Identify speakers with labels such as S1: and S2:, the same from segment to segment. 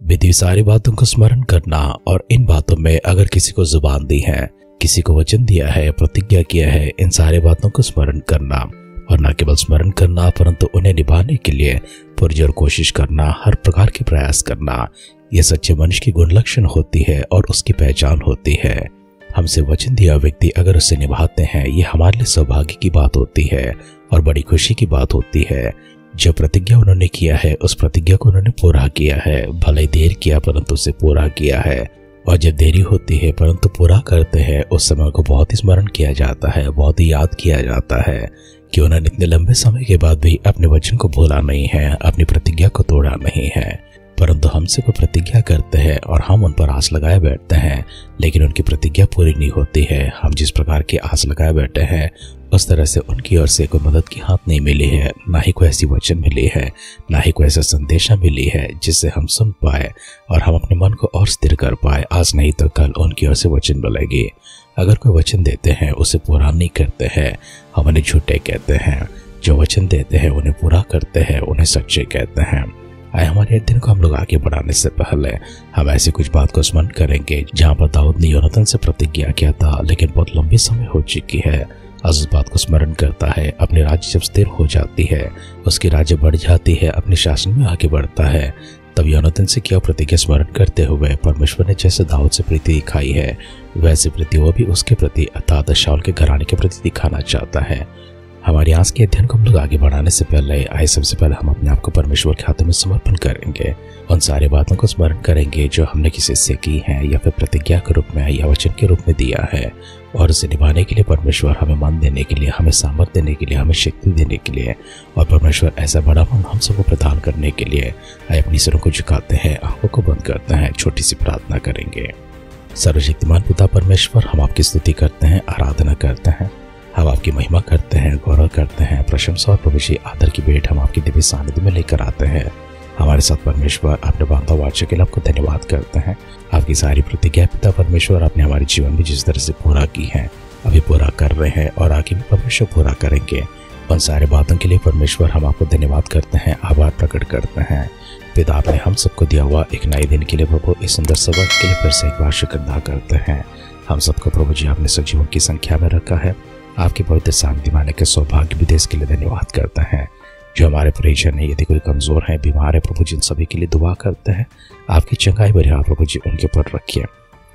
S1: विधि सारी बातों को स्मरण करना और इन बातों में अगर किसी को ज़ुबान दी है, किसी को वचन दिया है, प्रतिज्ञा किया है, इन सारे बातों को स्मरण करना और न केवल स्मरण करना, परंतु उन्हें निभाने के लिए पुरजोर कोशिश करना, हर प्रकार के प्रयास करना, यह सच्चे मनुष्य की गुण लक्षण होती है और उसकी पहचान होती है। हमसे वचन दिया व्यक्ति अगर उसे निभाते हैं ये हमारे लिए सौभाग्य की बात होती है और बड़ी खुशी की बात होती है। जो प्रतिज्ञा उन्होंने किया है, उस प्रतिज्ञा को उन्होंने पूरा किया है। भले ही देर किया, परंतु उसे पूरा किया है। और जब देरी होती है, परंतु पूरा करते हैं, उस समय को बहुत ही स्मरण किया जाता है, बहुत ही याद किया जाता है कि उन्होंने इतने लंबे समय के बाद भी अपने वचन को भूला नहीं है, अपनी प्रतिज्ञा को तोड़ा नहीं है। परंतु हमसे कोई प्रतिज्ञा करते हैं और हम उन पर आस लगाए बैठते हैं, लेकिन उनकी प्रतिज्ञा पूरी नहीं होती है। हम जिस प्रकार की आस लगाए बैठे हैं उस तरह से उनकी ओर से कोई मदद की हाथ नहीं मिली है, ना ही कोई ऐसी वचन मिली है, ना ही कोई ऐसा संदेशा मिली है जिससे हम सुन पाए और हम अपने मन को और स्थिर कर पाए। आज नहीं तो कल उनकी ओर से वचन मिलेगी। अगर कोई वचन देते हैं, उसे पूरा नहीं करते हैं, हम उन्हें झूठे कहते हैं। जो वचन देते हैं, उन्हें पूरा करते हैं, उन्हें सच्चे कहते हैं। आए हमारे दिन को हम लोग आगे बढ़ाने से पहले हम ऐसी कुछ बात को स्मरण करेंगे, जहाँ पर दाऊद ने योनतन से प्रतिज्ञा किया था, लेकिन बहुत लंबी समय हो चुकी है। आज उस बात को स्मरण करता है, अपने राज्य जब स्थिर हो जाती है, उसकी राज्य बढ़ जाती है, अपने शासन में आगे बढ़ता है, तब योनतन से क्या प्रतिज्ञा स्मरण करते हुए परमेश्वर ने जैसे दाऊद से प्रीति दिखाई है, वैसे प्रीति वो भी उसके प्रति अर्थात शाल के घराने के प्रति दिखाना चाहता है। हमारी आज के अध्ययन को हम लोग आगे बढ़ाने से पहले, आए सबसे पहले हम अपने आप को परमेश्वर के हाथों में समर्पण करेंगे, उन सारी बातों को स्मरण करेंगे जो हमने किसी से की है या फिर प्रतिज्ञा के रूप में या वचन के रूप में दिया है। और उसे निभाने के लिए परमेश्वर हमें मन देने के लिए, हमें सामर्थ देने के लिए, हमें शक्ति देने के लिए और परमेश्वर ऐसा बड़ा मन हम सबको प्रदान करने के लिए आए, अपनी सिरों को झुकाते हैं, आँखों को बंद करते हैं, छोटी सी प्रार्थना करेंगे। सर्वशक्तिमान पिता परमेश्वर, हम आपकी स्तुति करते हैं, आराधना करते हैं, हम आपकी महिमा करते हैं, गौरव करते हैं, प्रशंसा और प्रभु आदर की भेंट हम आपकी दिव्य सानिध्य में लेकर आते हैं। हमारे साथ परमेश्वर अपने बांधा वाचक के लिए आपको धन्यवाद करते हैं। आपकी सारी प्रतिज्ञा पिता परमेश्वर आपने हमारे जीवन में जिस तरह से पूरा की है, अभी पूरा कर रहे हैं और आगे भी परमेश्वर पूरा करेंगे। उन सारे बातों के लिए परमेश्वर हम आपको धन्यवाद करते हैं, आभार प्रकट करते हैं। पिता, आपने हम सबको दिया हुआ एक नए दिन के लिए प्रभु, इस सुंदर सबक के लिए फिर से एक बार शुक्र अदा करते हैं। हम सबको प्रभु जी, आपने सजीवों की संख्या में रखा है। आपके पवित्र शांति माने के सौभाग्य विदेश के लिए धन्यवाद करते हैं। जो हमारे परिजन है, यदि कोई कमज़ोर है, बीमार है, प्रभु जी, इन सभी के लिए दुआ करते हैं। आपकी चंगाई भरी हाथ प्रभु जी उनके ऊपर रखिए।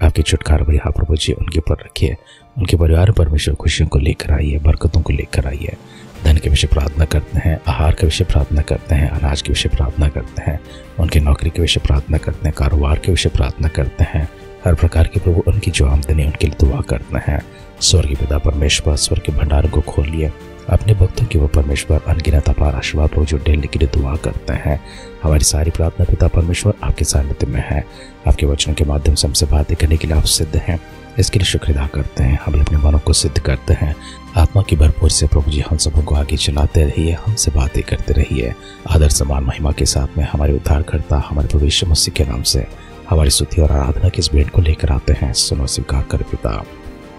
S1: आपकी छुटकार भरी हाथ प्रभु जी उनके ऊपर रखिए। उनके परिवार परमेश्वर खुशियों को लेकर आइए, बरकतों को लेकर आइए। धन के विषय प्रार्थना करते हैं, आहार के विषय प्रार्थना करते हैं, अनाज के विषय प्रार्थना करते हैं, उनकी नौकरी के विषय प्रार्थना करते हैं, कारोबार के विषय प्रार्थना करते हैं। हर प्रकार के प्रभु उनकी जो आमदनी उनके लिए दुआ करते हैं। स्वर्गीय पिता परमेश्वर स्वर्ग के भंडार को खोलिए। अपने भक्तों की वो परमेश्वर अनगिनत अपार आशीर्वाद प्रभु जो डेली के लिए दुआ करते हैं। हमारी सारी प्रार्थना पिता परमेश्वर आपके सानिध्य में है। आपके वचनों के माध्यम से हमसे बातें करने के लिए आप सिद्ध हैं। इसके लिए शुक्र अदा करते हैं। हम अपने मनों को सिद्ध करते हैं। आत्मा की भरपूर से प्रभु जी हम सबों को आगे चलाते रहिए, हमसे बातें करते रहिए। आदर समान महिमा के साथ में हमारे उद्धार करता हमारे भविष्य मसीह के नाम से हमारी स्तुति और आराधना की इस भेंट को लेकर आते हैं। सुनो, स्वीकार कर पिता।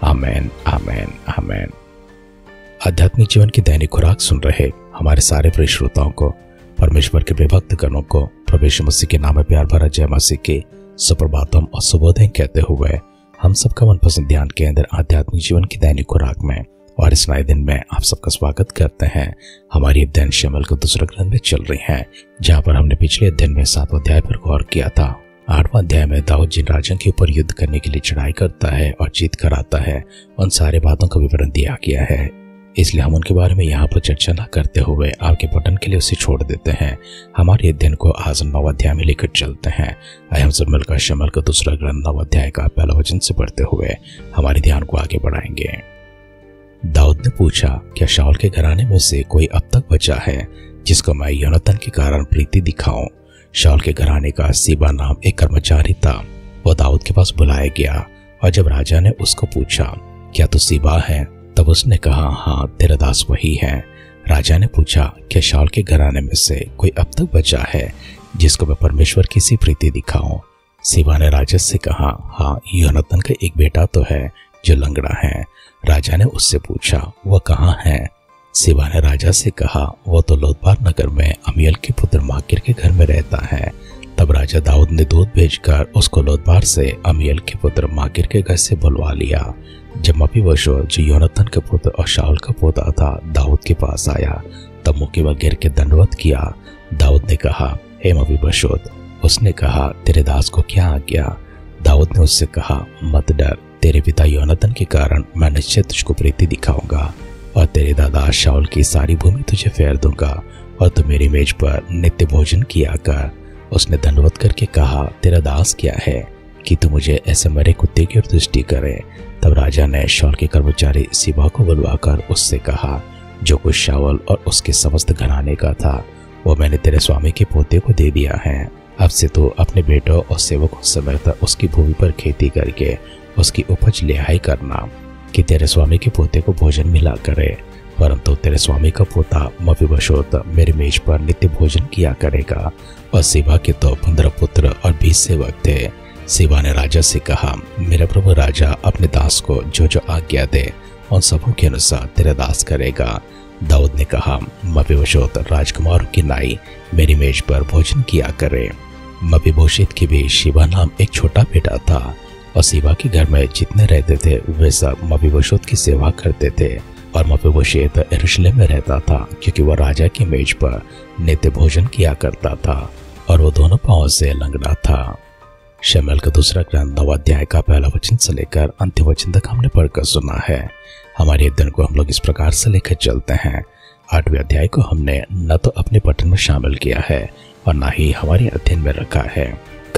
S1: आमेन आमेन आमेन। आध्यात्मिक जीवन की दैनिक खुराक सुन रहे हमारे सारे प्रिय श्रोताओं को, परमेश्वर के बेभक्त गणों को प्रवेश मसीह के नाम में प्यार भरा जय मसीह के सुप्रभातम और सुबोधय कहते हुए हम सबका मनपसंद ध्यान के अंदर आध्यात्मिक जीवन की दैनिक खुराक में और इस नए दिन में आप सबका स्वागत करते हैं। हमारी अध्ययन शमल को दूसरे ग्रंथ में चल रही है, जहाँ पर हमने पिछले अध्ययन में सातवें अध्याय पर गौर किया था। आठवां अध्याय में दाऊद जिन राजा के ऊपर युद्ध करने के लिए चढ़ाई करता है और जीत कर आता है, उन सारे बातों का विवरण दिया गया है। इसलिए हम उनके बारे में यहाँ पर चर्चा न करते हुए आपके पठन के लिए उसे छोड़ देते हैं। हमारे अध्ययन को आज नवाध्याय में लेकर चलते हैं। आए हम मिलकर शमल का दूसरा ग्रंथ नव अध्याय का पहला वचन से पढ़ते हुए हमारे ध्यान को आगे बढ़ाएँगे। दाऊद ने पूछा, क्या शाउल के घराने में से कोई अब तक बचा है, जिसको मैं योनतन के कारण प्रीति दिखाऊँ? शाउल के घराने का सीबा नाम एक कर्मचारी था। वो दाऊद के पास बुलाया गया और जब राजा ने उसको पूछा, क्या तू सीबा है? तब उसने कहा हाँ तेरा दास वही है। राजा ने पूछा, क्या शाल के घराने में से कोई अब तक बचा है, जिसको मैं परमेश्वर की सी प्रीति दिखाऊँ? सीबा ने राजा से कहा हाँ योनतन का एक बेटा तो है, जो लंगड़ा है। राजा ने उससे पूछा, वह कहाँ है? सिवा ने राजा से कहा वो तो लोधपार नगर में अमियल के पुत्र माकिर के घर में रहता है। तब राजा दाऊद ने दूध भेजकर उसको लोदबार से अमील के पुत्र माकिर के घर से बुलवा लिया। जब मपी वशो जो योनतन का पुत्र और शाउल का पोता था, दाऊद के पास आया। तब मुकीमा गिर के दंडवत किया। दाऊद ने कहा, हे मपी बशोत उसने कहा, तेरे दास को क्या आ गया? दाऊद ने उससे कहा, मत डर, तेरे पिता योनतन के कारण मैं निश्चय तुझको प्रीति दिखाऊँगा, और तेरे दादा शाउल की सारी भूमि तुझे फेर दूँगा, और तू मेरी मेज पर नित्य भोजन किया कर। उसने दंडवत करके कहा, तेरा दास क्या है कि तू मुझे ऐसे मरे कुत्ते की ओर दृष्टि करे? तब राजा ने शौल के कर्मचारी सिबा को बुलवाकर उससे कहा, जो कुछ शावल और उसके समस्त घराने का था, वो मैंने तेरे स्वामी के पोते को दे दिया है। अब से तो अपने बेटों और सेवकों समेत उसकी भूमि पर खेती करके उसकी उपज लिहाई करना, कि तेरे स्वामी के पोते को भोजन मिला करे। परंतु तेरे स्वामी का पोता मफिबशोत मेरे मेज पर नित्य भोजन किया करेगा। और शिवा के तो पंद्रह पुत्र और बीस सेवक थे। शिवा ने राजा से कहा, मेरे प्रभु राजा अपने दास को जो जो आज्ञा दे, उन सबों के अनुसार तेरा दास करेगा। दाऊद ने कहा, मफिबशोत राजकुमार की नाई, मेरी मेज पर भोजन किया करे। मफिबोशित की भी शिवा नाम एक छोटा बेटा था, और शिवा के घर में जितने रहते थे, वे सब मफिबोशोत की सेवा करते थे। और मफिबोशेत यरूशलेम में रहता था, क्योंकि वह राजा की मेज पर नित्य भोजन किया करता था और वो दोनों पाँव से लंगड़ा था। शमल का दूसरा ग्रंथ नवाध्याय का पहला वचन से लेकर अंतिम वचन तक हमने पढ़कर सुना है। हमारे अध्ययन को हम लोग इस प्रकार से लेकर चलते हैं। आठवें अध्याय को हमने न तो अपने पठन में शामिल किया है और न ही हमारे अध्ययन में रखा है।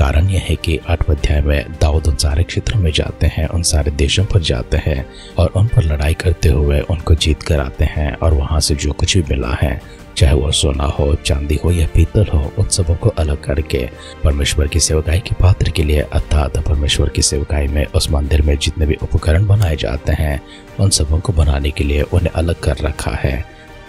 S1: कारण यह है कि आठवें अध्याय में दाऊद उन सारे क्षेत्रों में जाते हैं, उन सारे देशों पर जाते हैं और उन पर लड़ाई करते हुए उनको जीत कर आते हैं और वहाँ से जो कुछ भी मिला है, चाहे वो सोना हो, चांदी हो या पीतल हो, उन सबों को अलग करके परमेश्वर की सेवकाई के पात्र के लिए, अर्थात परमेश्वर की सेवकाई में, उस मंदिर में जितने भी उपकरण बनाए जाते हैं, उन सबों को बनाने के लिए उन्हें अलग कर रखा है।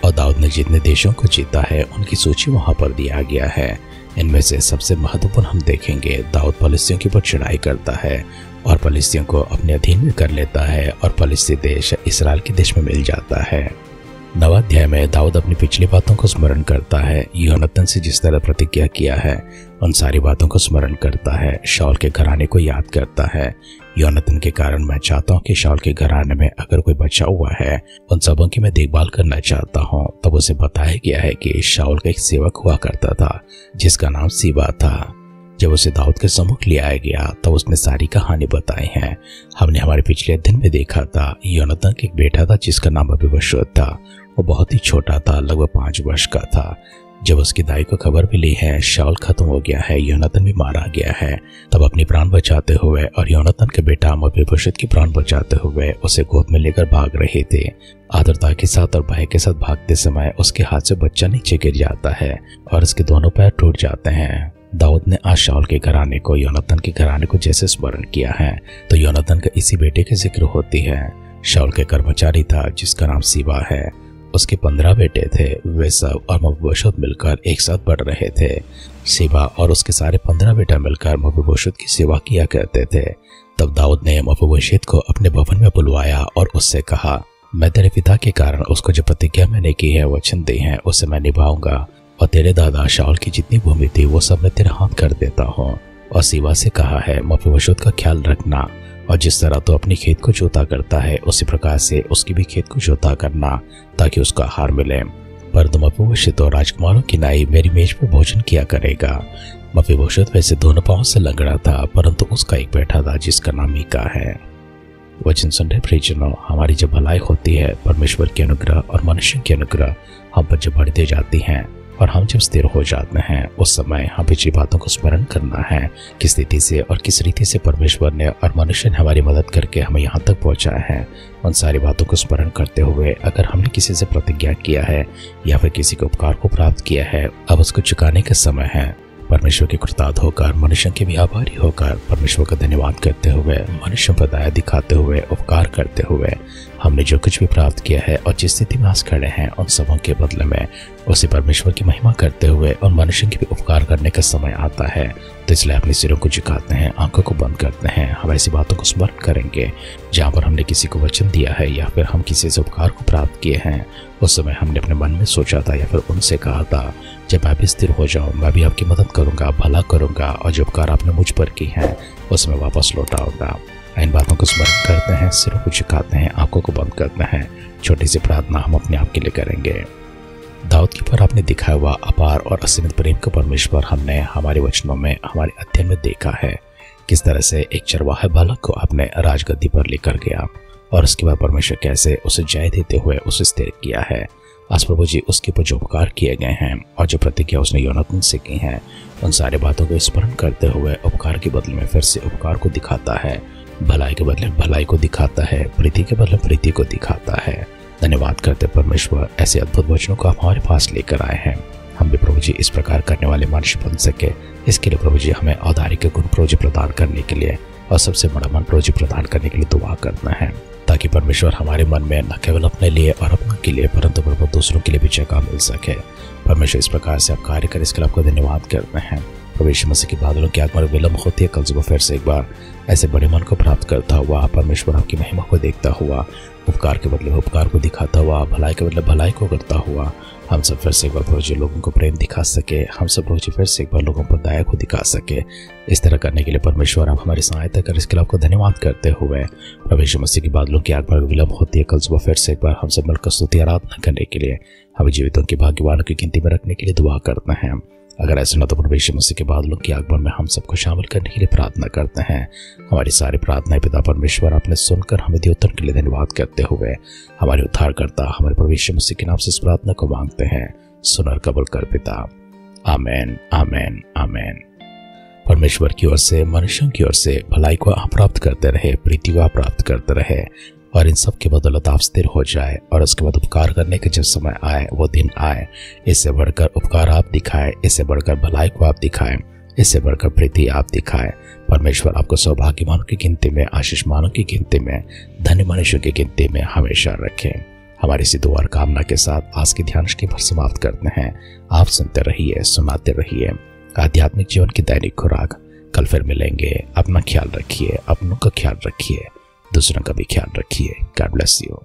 S1: और दाऊद ने जितने देशों को जीता है, उनकी सूची वहाँ पर दिया गया है। इनमें से सबसे महत्वपूर्ण हम देखेंगे, दाऊद पॉलिसियों के ऊपर चढ़ाई करता है और पॉलिसियों को अपने अधीन में कर लेता है और पॉलिसी देश इसराइल के देश में मिल जाता है। नवाध्याय में दाऊद अपनी पिछली बातों को स्मरण करता है। योनतन से जिस तरह प्रतिज्ञा किया है, उन सारी बातों को स्मरण करता है। शौल के घराने को याद करता है। योनतन के कारण मैं चाहता हूँ कि शौल के घराने में अगर कोई बच्चा हुआ है, उन सबों की मैं देखभाल करना चाहता हूँ। तब उसे बताया गया है कि शाउल का एक सेवक हुआ करता था, जिसका नाम सीबा था। जब उसे दाऊद के सम्मुख ले आया गया, तब उसने सारी कहानी बताई है। हमने हमारे पिछले दिन में देखा था, योनतन का एक बेटा था जिसका नाम अभिवश्वत था। वो बहुत ही छोटा था, लगभग पाँच वर्ष का था। जब उसकी दाई को खबर मिली है शाउल खत्म हो गया है योनतन भी मारा गया है, तब अपनी प्राण बचाते हुए और योनतन के बेटा मफीबोशत की प्राण बचाते हुए उसे गोद में लेकर भाग रहे थे। आदरता के साथ और भाई के साथ भागते समय उसके हाथ से बच्चा नीचे गिर जाता है और उसके दोनों पैर टूट जाते हैं। दाऊद ने आज शाउल के घराने को योनतन के घराने को जैसे स्मरण किया है तो योनतन का इसी बेटे की ज़िक्र होती है। शाउल के कर्मचारी था, जिसका नाम सिवा है। उसके पंद्रह बेटे थे। वे सब और मबूशत मिलकर एक साथ बढ़ रहे थे। सिवा और उसके सारे पंद्रह बेटा मिलकर मबूशत की सेवा किया करते थे। तब दाऊद ने मबूशत को अपने भवन में बुलवाया और उससे कहा, मैं तेरे पिता के कारण उसको जो प्रतिज्ञा मैंने की है, वचन दी है, उसे मैं निभाऊँगा। और तेरे दादा शाउल की जितनी भूमि थी, वो सब मैं तेरे हाथ कर देता हूँ। और सिवा से कहा है मफीबशुत का ख्याल रखना। और जिस तरह तो अपनी खेत को जोता करता है, उसी प्रकार से उसकी भी खेत को जोता करना, ताकि उसका हार मिले। पर तुम मफीबोशित और राजकुमारों की नाई मेरी मेज पर भोजन किया करेगा। मफीबोशित वैसे दोनों पाँव से लंगड़ा था, परंतु उसका एक बैठा था, जिसका नाम मीका है। वचन संडे प्रिजनों हमारी जब भलाई होती है, परमेश्वर की अनुग्रह और मनुष्य की अनुग्रह हम पर जब बढ़ते जाती हैं। और हम जब स्थिर हो जाते हैं, उस समय हम पिछली बातों को स्मरण करना है, किस स्थिति से और किस रीति से परमेश्वर ने और मनुष्य ने हमारी मदद करके हमें यहाँ तक पहुँचाया है। उन सारी बातों को स्मरण करते हुए अगर हमने किसी से प्रतिज्ञा किया है या फिर किसी के उपकार को प्राप्त किया है, अब उसको चुकाने का समय है। परमेश्वर के कृतार्थ होकर, मनुष्य के भी आभारी होकर, परमेश्वर का धन्यवाद करते हुए, मनुष्य पर दया दिखाते हुए, उपकार करते हुए, हमने जो कुछ भी प्राप्त किया है और जिस स्थिति में आज खड़े हैं, उन सबों के बदले में, उसे परमेश्वर की महिमा करते हुए और मनुष्य के भी उपकार करने का समय आता है। तो इसलिए अपने सिरों को झुकाते हैं, आँखों को बंद करते हैं, हम ऐसी बातों को स्मरण करेंगे, जहाँ पर हमने किसी को वचन दिया है या फिर हम किसी से उपकार को प्राप्त किए हैं। उस समय हमने अपने मन में सोचा था या फिर उनसे कहा था जब भी स्थिर हो जाऊँ मैं भी आपकी मदद करूँगा, भला करूँगा, और जो उपकार आपने मुझ पर की है, उसमें वापस लौटाऊँगा इन बातों को स्मरण करते हैं सिरों को झुकाते हैं, आँखों को बंद करते हैं। छोटी सी प्रार्थना हम अपने आप के लिए करेंगे। दाऊद के पर आपने दिखाया हुआ अपार और असीमित प्रेम का परमेश्वर हमने हमारे वचनों में, हमारे अध्ययन में देखा है। किस तरह से एक चरवाहे बालक को आपने राजगद्दी पर लेकर गया, और उसके बाद परमेश्वर कैसे उसे जय देते हुए उसे स्थिर किया है। आज प्रभु जी उसके ऊपर जो उपकार किए गए हैं और जो प्रतिज्ञा उसने योनतन से की है, उन सारे बातों को स्मरण करते हुए उपकार के बदले में फिर से उपकार को दिखाता है। भलाई के बदले भलाई को दिखाता है, प्रीति के बदले प्रीति को दिखाता है। धन्यवाद करते परमेश्वर, ऐसे अद्भुत वचनों को हमारे पास लेकर आए हैं। हम भी प्रभु जी इस प्रकार करने वाले मनुष्य बन सके। इसके लिए प्रभु जी हमें औदारी के गुण प्रभु जी प्रदान करने के लिए और सबसे बड़ा मन प्रभु जी प्रदान करने के लिए दुआ करना है। ताकि परमेश्वर हमारे मन में न केवल अपने लिए और अपने के लिए, परंतु प्रभु दूसरों के लिए भी जगह मिल सके। परमेश्वर इस प्रकार से आप कार्य कर, इसके लिए आपको धन्यवाद करते हैं। प्रवेश मसीह के बादलों की आत्मा विलम्ब होती है, कल सुबह फिर से एक बार ऐसे बड़े मन को प्राप्त करता हुआ, परमेश्वर आपकी महिमा को देखता हुआ, उपकार के बदले उपकार को दिखाता हुआ, भलाई के बदले भलाई को करता हुआ हम सब फिर से एक बार प्रभु जी लोगों को प्रेम दिखा सके, हम सब प्रभु जी फिर से एक बार लोगों को दया को दिखा सके। इस तरह करने के लिए परमेश्वर, आप हमारी सहायता कर, इसके लिए आपको धन्यवाद करते हुए। प्रवेश मसीह की बादलों की आग भर विलंब होती है, कल सुबह फिर से एक बार हम सब मिलकर स्तुति आराधना करने के लिए, हमें जीवितों के भाग्यवानों की गिनती में रखने के लिए दुआ करते हैं। अगर ऐसे न तो प्रवेश मसीह के बादलों की आगमन में हम सबको शामिल करने के लिए प्रार्थना करते हैं। हमारी सारी प्रार्थनाएँ पिता परमेश्वर, आपने सुनकर हमें उत्तर के लिए धन्यवाद करते हुए हमारे उद्धारकर्ता, हमारे प्रवेश मसीह के नाम से इस प्रार्थना को मांगते हैं। सुनर कबल कर पिता। आमेन आमेन आमेन। परमेश्वर की ओर से, मनुष्यों की ओर से भलाई को आप प्राप्त करते रहे, प्रीति को आप प्राप्त करते रहे। और इन सब के बदौलत आप स्थिर हो जाए और उसके बाद उपकार करने के जब समय आए, वो दिन आए। इससे बढ़कर उपकार आप दिखाए इससे बढ़कर भलाई को आप दिखाए इससे बढ़कर प्रीति आप दिखाए। परमेश्वर आपको सौभाग्यमानों की गिनती में, आशीषमानों की गिनती में, धन्य मनुष्य की गिनती में हमेशा रखें। हमारी इसी दुआ कामना के साथ आज के ध्यान पर समाप्त करते हैं। आप सुनते रहिए, सुनाते रहिए। आध्यात्मिक जीवन की दैनिक खुराक। कल फिर मिलेंगे। अपना ख्याल रखिए, अपनों का ख्याल रखिए। दूसरों का भी ख्याल रखिए। God bless you